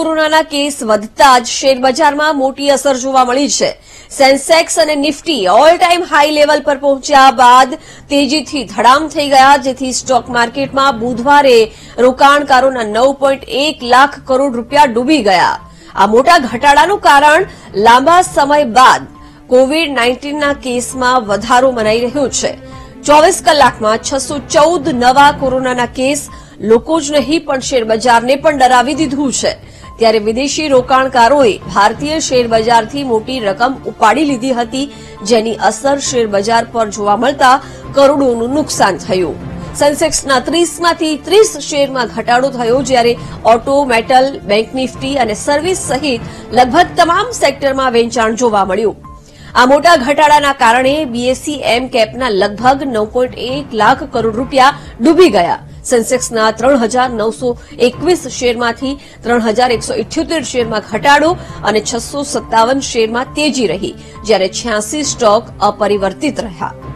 કોરોનાના કેસ વધતા જ શેરબજારમાં મોટી અસર જોવા મળી છે. સેન્સેક્સ અને Nifty all time high level પર પહોંચ્યા બાદ તેજીથી ધડામ થઈ ગયા, જેથી સ્ટોક માર્કેટમાં બુધવારે રોકાણકારોના નવ લાખ કરોડ રૂપિયા ડૂબી ગયા. આ મોટા ઘટાડાનું કારણ લાંબા સમય બાદ કોવિડ નાઇન્ટીનના કેસમાં વધારો મનાઈ રહ્યો છે. ચોવીસ કલાકમાં છસો નવા કોરોનાના કેસ, લોકો જ નહીં પણ શેરબજારને પણ ડરાવી દીધું છે. ત્યારે વિદેશી રોકાણકારોએ ભારતીય શેરબજારથી મોટી રકમ ઉપાડી લીધી હતી, જેની અસર શેરબજાર પર જોવા મળતા કરોડોનું નુકસાન થયું. સેન્સેક્સના ત્રીસમાંથી ત્રીસ શેરમાં ઘટાડો થયો, જ્યારે ઓટો, મેટલ, બેંક નિફ્ટી અને સર્વિસ સહિત લગભગ તમામ સેક્ટરમાં વેચાણ જોવા મળ્યું. આ મોટા ઘટાડાના કારણે બીએસસી એમ કેપના લગભગ નવ લાખ કરોડ રૂપિયા ડૂબી ગયા. સેન્સેક્સના ત્રણ હજાર નવસો એકવીસ શેરમાંથી ત્રણ હજાર એકસો ઇઠ્યોતેર શેરમાં ઘટાડો અને છસો સત્તાવન શેરમાં તેજી રહી, જ્યારે છ્યાસી સ્ટોક અપરિવર્તિત રહ્યા.